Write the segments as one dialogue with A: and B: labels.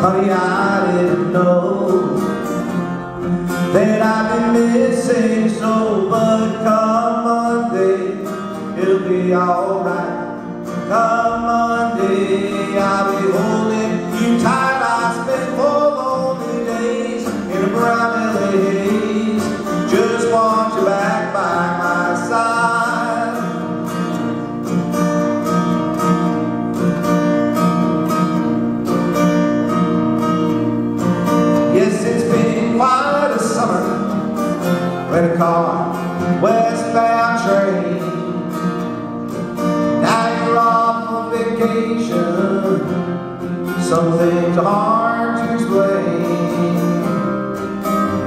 A: Honey, I didn't know that I've been missing so, but come Monday, it'll be alright. Rent a car, westbound train. Now you're off on vacation. Some things are hard to explain.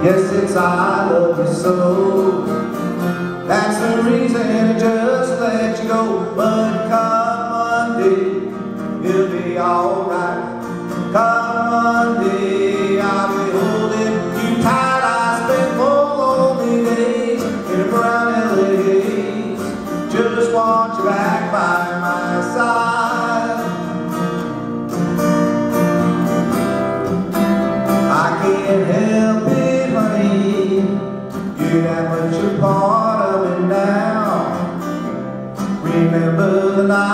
A: Yes, it's I love you so. That's the reason I just let you go. But come Monday, it'll be alright. Come Monday, I'll be by my side. I can't help it, honey. You're that much a part of it now. Remember the night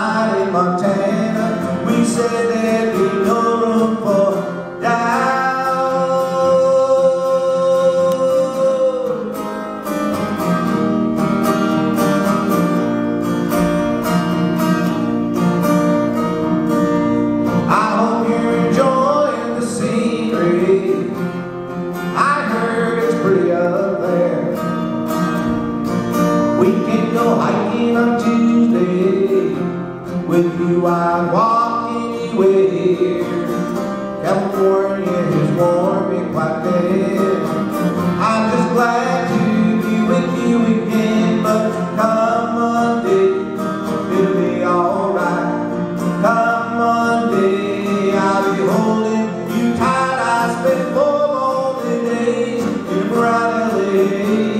A: go on Tuesday. With you, I'd walk anywhere. California is warm and quite dead. I'm just glad to be with you again. But come Monday, it'll be alright. Come Monday, I'll be holding you tight. I spent four lonely days in brown LA.